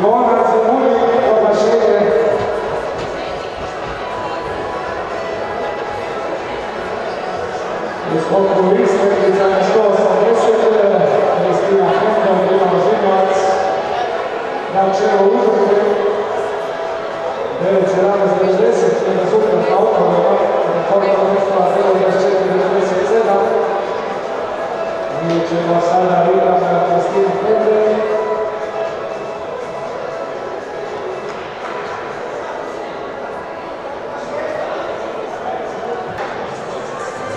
Das Jest kompromis, będzie cały czas, jest jeszcze, jest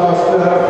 Master.